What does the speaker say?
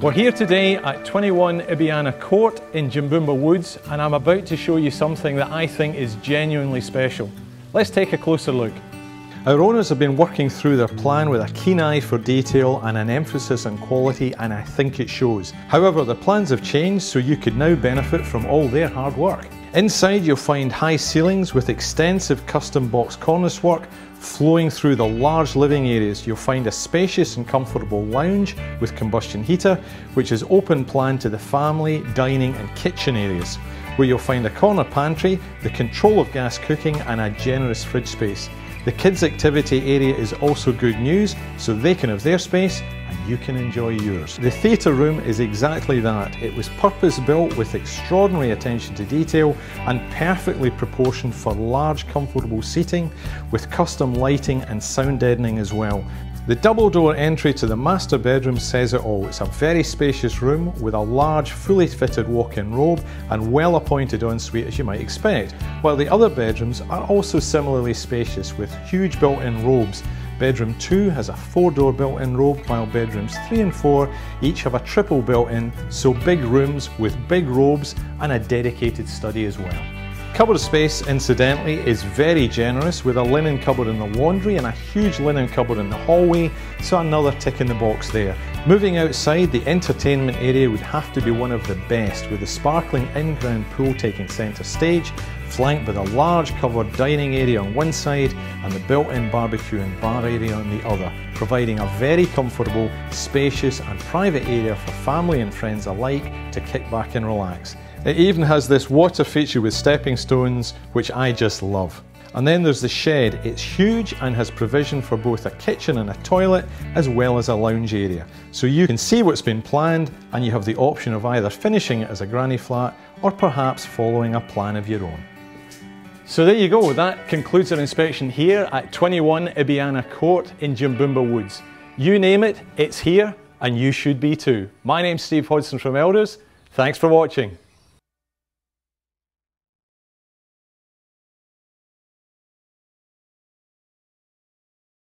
We're here today at 21 Ibyana Court in Jimboomba Woods and I'm about to show you something that I think is genuinely special. Let's take a closer look. Our owners have been working through their plan with a keen eye for detail and an emphasis on quality and I think it shows. However, the plans have changed so you could now benefit from all their hard work. Inside you'll find high ceilings with extensive custom box cornice work flowing through the large living areas. You'll find a spacious and comfortable lounge with combustion heater which is open plan to the family, dining and kitchen areas where you'll find a corner pantry, the control of gas cooking and a generous fridge space. The kids activity area is also good news, so they can have their space and you can enjoy yours. The theatre room is exactly that. It was purpose built with extraordinary attention to detail and perfectly proportioned for large comfortable seating with custom lighting and sound deadening as well. The double door entry to the master bedroom says it all. It's a very spacious room with a large fully fitted walk-in robe and well appointed ensuite as you might expect, while the other bedrooms are also similarly spacious with huge built-in robes. Bedroom 2 has a four door built-in robe while bedrooms 3 and 4 each have a triple built-in, so big rooms with big robes and a dedicated study as well. Cupboard space, incidentally, is very generous with a linen cupboard in the laundry and a huge linen cupboard in the hallway, so another tick in the box there. Moving outside, the entertainment area would have to be one of the best, with the sparkling in-ground pool taking centre stage, flanked by the large covered dining area on one side and the built-in barbecue and bar area on the other, providing a very comfortable, spacious and private area for family and friends alike to kick back and relax. It even has this water feature with stepping stones, which I just love. And then there's the shed. It's huge and has provision for both a kitchen and a toilet, as well as a lounge area. So you can see what's been planned and you have the option of either finishing it as a granny flat or perhaps following a plan of your own. So there you go, that concludes our inspection here at 21 Ibyana Court in Jimboomba Woods. You name it, it's here and you should be too. My name's Steve Hodson from Elders. Thanks for watching.